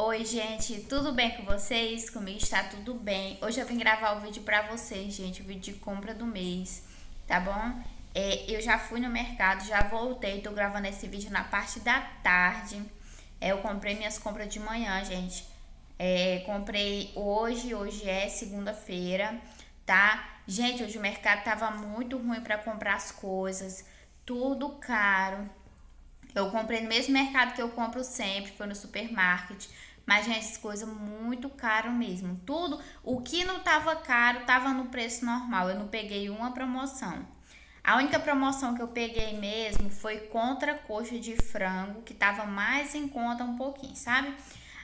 Oi, gente, tudo bem com vocês? Comigo está tudo bem. Hoje eu vim gravar o vídeo pra vocês, gente, o vídeo de compra do mês, tá bom? É, eu já fui no mercado, já voltei, tô gravando esse vídeo na parte da tarde. É, eu comprei minhas compras de manhã, gente. É, comprei hoje, hoje é segunda-feira, tá? Gente, hoje o mercado tava muito ruim pra comprar as coisas, tudo caro. Eu comprei no mesmo mercado que eu compro sempre, foi no supermarket. Mas, gente, as coisas muito caro mesmo. Tudo, o que não tava caro, tava no preço normal. Eu não peguei uma promoção. A única promoção que eu peguei mesmo foi contra coxa de frango, que tava mais em conta um pouquinho, sabe?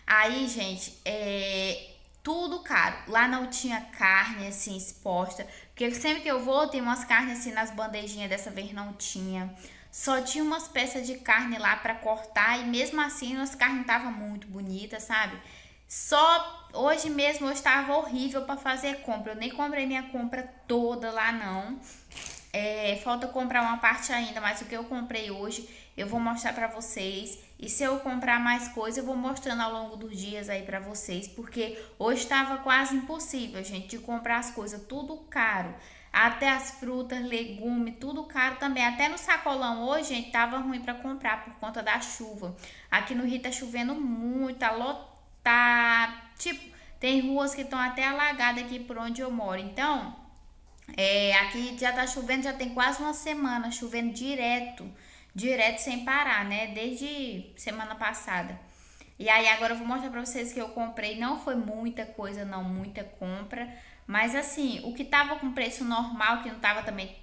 Aí, gente, é tudo caro. Lá não tinha carne assim exposta, porque sempre que eu vou tem umas carnes assim nas bandejinhas, dessa vez não tinha. Só tinha umas peças de carne lá para cortar e mesmo assim as carnes estavam muito bonitas, sabe? Só hoje mesmo eu estava horrível para fazer compra. Eu nem comprei minha compra toda lá não. É, falta comprar uma parte ainda, mas o que eu comprei hoje eu vou mostrar para vocês. E se eu comprar mais coisa, eu vou mostrando ao longo dos dias aí para vocês, porque hoje estava quase impossível, gente, de comprar as coisas tudo caro. Até as frutas, legumes, tudo caro também. Até no sacolão hoje, gente, tava ruim para comprar por conta da chuva. Aqui no Rio tá chovendo muito, tá lotado. Tipo, tem ruas que estão até alagadas aqui por onde eu moro. Então, é, aqui já tá chovendo, já tem quase uma semana chovendo direto, direto sem parar, né? Desde semana passada. E aí agora eu vou mostrar pra vocês que eu comprei, não foi muita coisa, não, muita compra, mas assim, o que tava com preço normal, que não tava também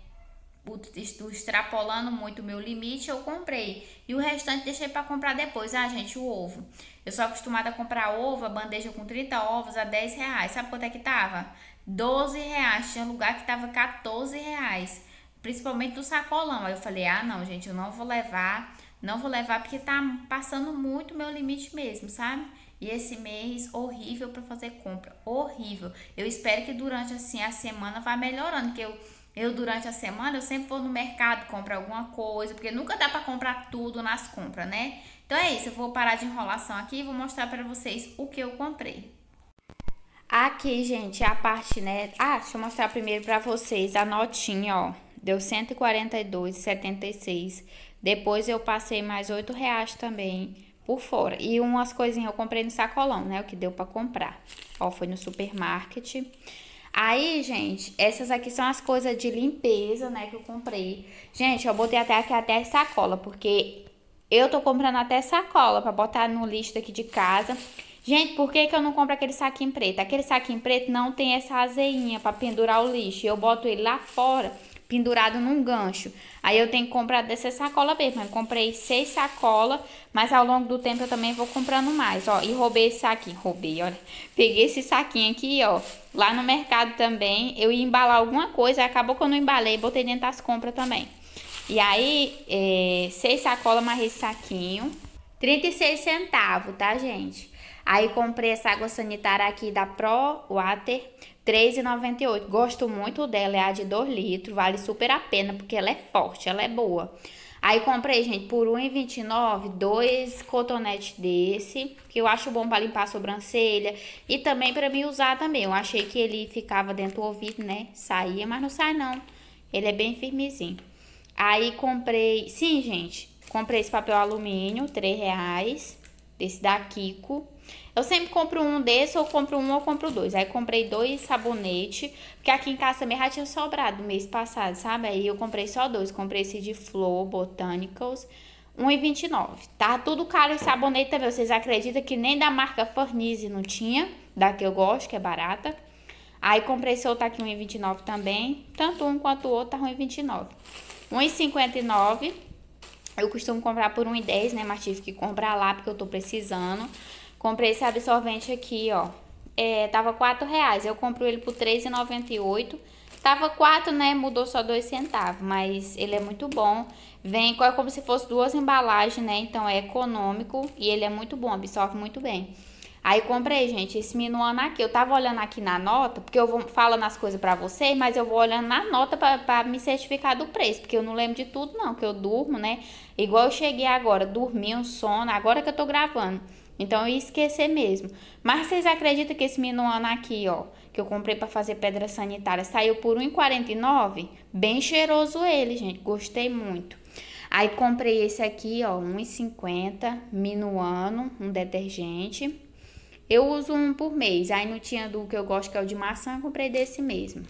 extrapolando muito o meu limite, eu comprei. E o restante deixei para comprar depois. Ah, gente, o ovo. Eu sou acostumada a comprar ovo, a bandeja com 30 ovos a 10 reais. Sabe quanto é que tava? 12 reais. Tinha lugar que tava 14 reais. Principalmente do sacolão. Aí eu falei, ah, não, gente, eu não vou levar. Não vou levar porque tá passando muito meu limite mesmo, sabe? E esse mês horrível para fazer compra, horrível. Eu espero que durante assim a semana vá melhorando, que eu eu durante a semana eu sempre vou no mercado comprar alguma coisa, porque nunca dá para comprar tudo nas compras, né? Então é isso, eu vou parar de enrolação aqui e vou mostrar para vocês o que eu comprei. Aqui, gente, a parte, né? Ah, deixa eu mostrar primeiro para vocês a notinha, ó. Deu 142,76. Depois eu passei mais 8 reais também por fora. E umas coisinhas eu comprei no sacolão, né? O que deu para comprar. Ó, foi no supermarket. Aí, gente, essas aqui são as coisas de limpeza, né, que eu comprei. Gente, eu botei até aqui até sacola, porque eu tô comprando até sacola para botar no lixo aqui de casa. Gente, por que, que eu não compro aquele saquinho preto? Aquele saquinho preto não tem essa azeinha para pendurar o lixo. Eu boto ele lá fora pendurado num gancho. Aí eu tenho que comprar dessa sacola mesmo. Eu comprei seis sacolas, mas ao longo do tempo eu também vou comprando mais, ó. E roubei esse saquinho, roubei, olha. Peguei esse saquinho aqui, ó, lá no mercado também. Eu ia embalar alguma coisa, acabou que eu não embalei, botei dentro das compras também. E aí, é, seis sacolas mais esse saquinho. 36 centavos, tá, gente? Aí comprei essa água sanitária aqui da Pro Water, R$3,98. Gosto muito dela, é a de 2 litros, vale super a pena porque ela é forte, ela é boa. Aí comprei, gente, por R$1,29, dois cotonetes desse, que eu acho bom para limpar a sobrancelha e também para me usar também. Eu achei que ele ficava dentro do ouvido, né? Saía, mas não sai não. Ele é bem firmezinho. Aí comprei, sim, gente, comprei esse papel alumínio, R$3,00 desse da Kiko. Eu sempre compro um desse, ou compro um ou compro dois. Aí comprei dois sabonetes, porque aqui em casa também já tinha sobrado mês passado, sabe? Aí eu comprei só dois. Comprei esse de Flor Botanicals, R$1,29. Tá tudo caro esse sabonete também. Vocês acreditam que nem da marca Farnese não tinha? Da que eu gosto, que é barata. Aí comprei esse outro aqui, R$1,29 também. Tanto um quanto o outro tá R$1,29. R$1,59. Eu costumo comprar por 1,10, né? Mas tive que comprar lá porque eu tô precisando. Comprei esse absorvente aqui, ó. É, tava 4 reais. Eu compro ele por 3,98. Tava 4, né? Mudou só 2 centavos. Mas ele é muito bom. Vem é como se fosse duas embalagens, né? Então é econômico e ele é muito bom, absorve muito bem. Aí comprei, gente, esse minuano aqui. Eu tava olhando aqui na nota, porque eu vou falando as coisas pra vocês, mas eu vou olhando na nota pra me certificar do preço, porque eu não lembro de tudo, não, que eu durmo, né? Igual eu cheguei agora, dormi um sono, agora que eu tô gravando. Então eu ia esquecer mesmo. Mas vocês acreditam que esse minuano aqui, ó, que eu comprei para fazer pedra sanitária, saiu por R$1,49? Bem cheiroso ele, gente. Gostei muito. Aí comprei esse aqui, ó, R$1,50, minuano, um detergente. Eu uso um por mês. Aí não tinha do que eu gosto, que é o de maçã, comprei desse mesmo.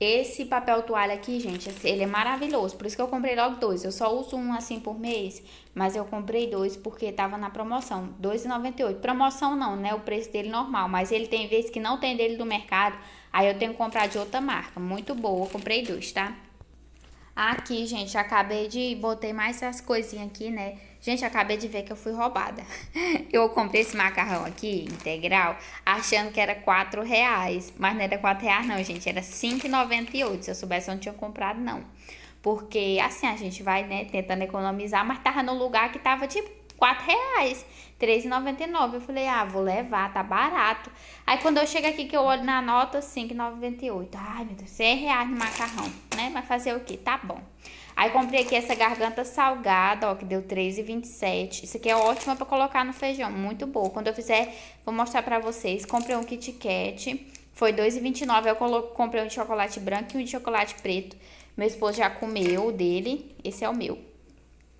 Esse papel toalha aqui, gente, ele é maravilhoso. Por isso que eu comprei logo dois. Eu só uso um assim por mês, mas eu comprei dois porque tava na promoção. R$2,98. Promoção não, né? O preço dele normal. Mas ele tem vezes que não tem dele do mercado. Aí eu tenho que comprar de outra marca. Muito boa. Eu comprei dois, tá? Aqui, gente, acabei de... Botei mais essas coisinhas aqui, né? Gente, acabei de ver que eu fui roubada. Eu comprei esse macarrão aqui, integral, achando que era 4 reais. Mas não era 4 reais não, gente. Era 5,98. Se eu soubesse, eu não tinha comprado, não. Porque, assim, a gente vai, né, tentando economizar. Mas tava no lugar que tava, tipo, 4 reais. 3,99. Eu falei, ah, vou levar, tá barato. Aí quando eu chego aqui que eu olho na nota, 5,98. Ai, meu Deus, 100 reais no macarrão, né? Mas fazer o quê? Tá bom. Aí comprei aqui essa garganta salgada, ó, que deu 3,27. Isso aqui é ótima para colocar no feijão, muito boa. Quando eu fizer, vou mostrar para vocês. Comprei um Kit Kat, foi 2,29. Eu comprei um de chocolate branco e um de chocolate preto. Meu esposo já comeu o dele, esse é o meu.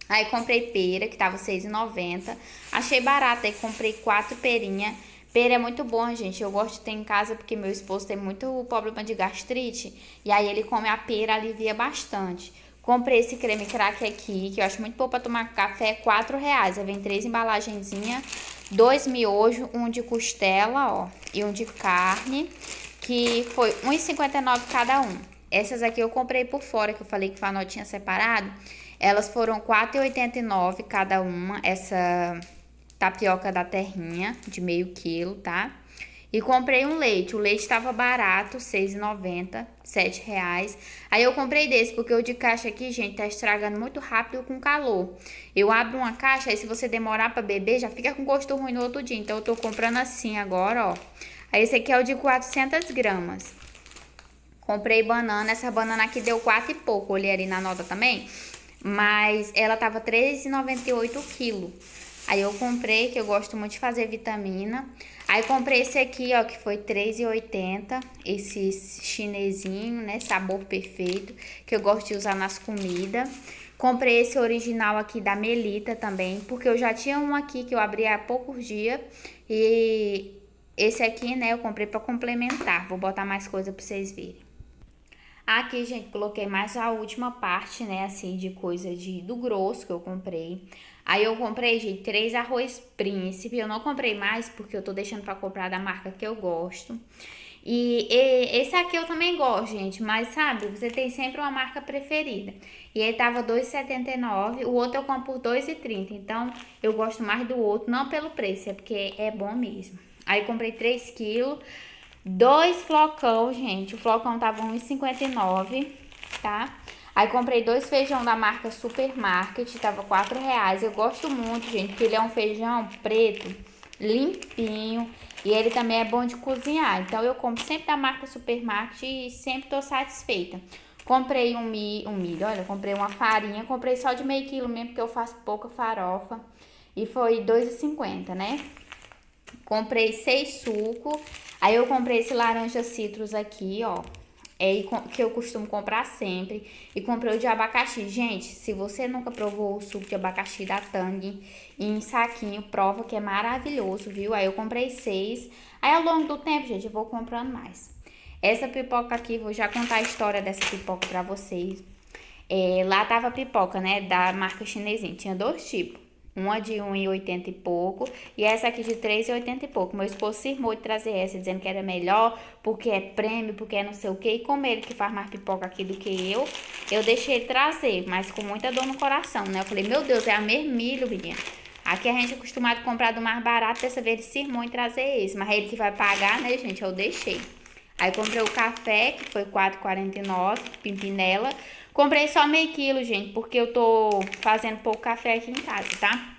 Aí comprei pera, que tava 6,90. Achei barato, aí comprei quatro perinhas. Pera é muito bom, gente. Eu gosto de ter em casa porque meu esposo tem muito problema de gastrite. E aí ele come a pera, alivia bastante. Comprei esse creme crack aqui, que eu acho muito bom para tomar café, quatro reais. Aí vem três embalagenzinhas, dois miojos, um de costela, ó, e um de carne, que foi R$1,59 cada um. Essas aqui eu comprei por fora, que eu falei que foi a notinha separado. Elas foram R$4,89 cada uma, essa tapioca da terrinha de meio quilo, tá? E comprei um leite. O leite estava barato, R$6,90, R$7,00. Aí eu comprei desse, porque o de caixa aqui, gente, tá estragando muito rápido com calor. Eu abro uma caixa, aí se você demorar para beber, já fica com gosto ruim no outro dia. Então eu tô comprando assim agora, ó. Aí esse aqui é o de 400 gramas. Comprei banana, essa banana aqui deu 4 e pouco, olhei ali na nota também. Mas ela tava R$3,98 quilo. Aí eu comprei, que eu gosto muito de fazer vitamina. Aí comprei esse aqui, ó, que foi R$3,80. Esse chinesinho, né, sabor perfeito, que eu gosto de usar nas comidas. Comprei esse original aqui da Melita também, porque eu já tinha um aqui que eu abri há poucos dias. E esse aqui, né, eu comprei para complementar. Vou botar mais coisa para vocês verem. Aqui, gente, coloquei mais a última parte, né, assim, de coisa de, do grosso que eu comprei. Aí eu comprei, gente, três arroz príncipe. Eu não comprei mais porque eu tô deixando pra comprar da marca que eu gosto. E, e, esse aqui eu também gosto, gente, mas sabe, você tem sempre uma marca preferida. E ele tava R$2,79, o outro eu compro por R$2,30. Então, eu gosto mais do outro, não pelo preço, é porque é bom mesmo. Aí comprei 3 quilos. Dois flocão, gente. O flocão tava R$1,59, tá? Aí comprei dois feijão da marca Supermarket, tava 4,00 reais. Eu gosto muito, gente, porque ele é um feijão preto, limpinho. E ele também é bom de cozinhar. Então eu compro sempre da marca Supermarket e sempre tô satisfeita. Comprei um milho, um milho, olha, comprei uma farinha. Comprei só de meio quilo mesmo, porque eu faço pouca farofa. E foi R$2,50, né? Comprei seis sucos. Aí eu comprei esse laranja citrus aqui, ó. É que eu costumo comprar sempre. E comprei o de abacaxi. Gente, se você nunca provou o suco de abacaxi da Tang em saquinho, prova que é maravilhoso, viu? Aí eu comprei seis. Aí ao longo do tempo, gente, eu vou comprando mais. Essa pipoca aqui, vou já contar a história dessa pipoca pra vocês. É, lá tava pipoca, né, da marca chinesinha. Tinha dois tipos. Uma de 1,80 e pouco e essa aqui de 3,80 e pouco. Meu esposo se irmou de trazer essa, dizendo que era melhor, porque é prêmio, porque é não sei o que. E como ele que faz mais pipoca aqui do que eu, eu deixei ele trazer, mas com muita dor no coração, né? Eu falei, meu Deus, é a mesmo milho, menina. Aqui a gente é acostumado a comprar do mais barato, dessa vez ele se irmou em trazer esse. Mas ele que vai pagar, né, gente? Eu deixei. Aí comprei o café, que foi 4,49, pimpinela. Comprei só meio quilo, gente, porque eu tô fazendo pouco café aqui em casa, tá?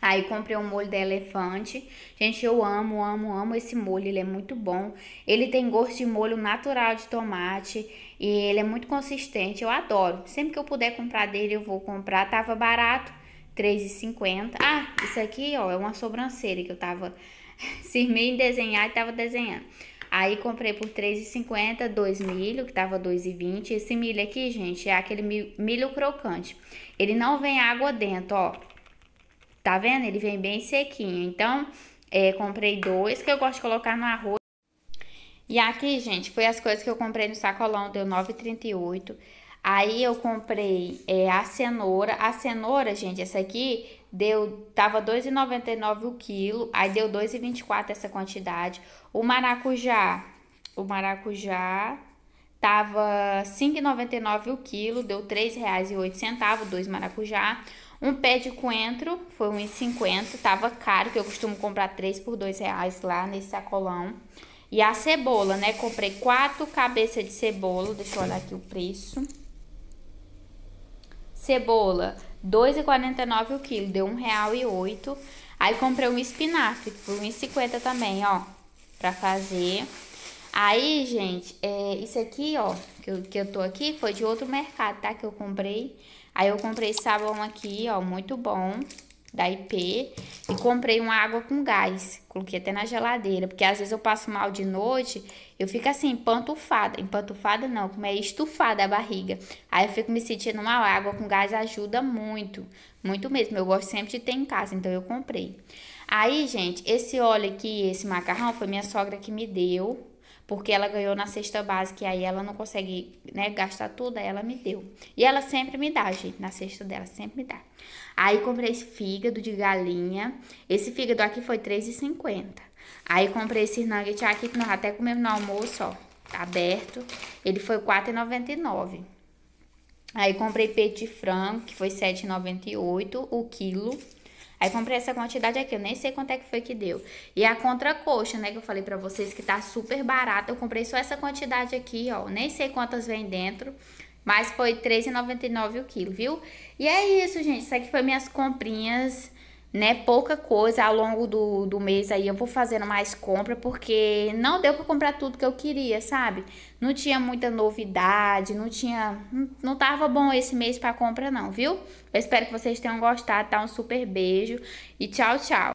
Aí comprei um molho de elefante. Gente, eu amo, amo, amo esse molho, ele é muito bom. Ele tem gosto de molho natural de tomate e ele é muito consistente, eu adoro. Sempre que eu puder comprar dele, eu vou comprar. Tava barato, 3,50. Ah, isso aqui, ó, é uma sobrancelha que eu tava... Cismei em desenhar e tava desenhando. Aí comprei por 3,50, dois milho, que tava 2,20. Esse milho aqui, gente, é aquele milho crocante. Ele não vem água dentro, ó. Tá vendo? Ele vem bem sequinho. Então, é, comprei dois, que eu gosto de colocar no arroz. E aqui, gente, foi as coisas que eu comprei no sacolão, deu 9,38. Aí eu comprei é, a cenoura. A cenoura, gente, essa aqui deu tava 2,99 o quilo, aí deu 2,24 essa quantidade. O maracujá, o maracujá tava 5,99 o quilo, deu R$ 3,08, dois maracujá. Um pé de coentro foi 1,50, tava caro, que eu costumo comprar três por dois reais lá nesse sacolão. E a cebola, né? Comprei quatro cabeças de cebola, deixa eu olhar aqui o preço. Cebola, 2,49 o quilo, deu R$ 1,08. Aí comprei um espinafre, por R$ 1,50 também, ó, pra fazer. Aí, gente, é, isso aqui, ó, que eu, que eu tô aqui, foi de outro mercado, tá? Que eu comprei. Aí eu comprei sabão aqui, ó, muito bom da IP e comprei uma água com gás. Coloquei até na geladeira, porque às vezes eu passo mal de noite, eu fico assim, empantufada. Empantufada não, como é estufada a barriga. Aí eu fico me sentindo mal. Água com gás ajuda muito, muito mesmo. Eu gosto sempre de ter em casa, então eu comprei. Aí, gente, esse óleo aqui, esse macarrão, foi minha sogra que me deu porque ela ganhou na cesta básica e aí ela não consegue, né, gastar tudo, aí ela me deu. E ela sempre me dá, gente, na cesta dela, sempre me dá. Aí comprei esse fígado de galinha. Esse fígado aqui foi R$3,50. Aí comprei esse nugget aqui que nós até comemos no almoço, ó, tá aberto. Ele foi R$4,99. Aí comprei peito de frango, que foi R$7,98 o quilo. Aí comprei essa quantidade aqui, eu nem sei quanto é que foi que deu. E a contra-coxa, né, que eu falei pra vocês que tá super barata, eu comprei só essa quantidade aqui, ó. Nem sei quantas vem dentro, mas foi R$3,99 o quilo, viu? E é isso, gente. Isso aqui foi minhas comprinhas né, pouca coisa ao longo do, do mês aí eu vou fazendo mais compra, porque não deu para comprar tudo que eu queria, sabe? Não tinha muita novidade, não tinha, não tava bom esse mês para compra não, viu? Eu espero que vocês tenham gostado, tá? Um super beijo e tchau, tchau.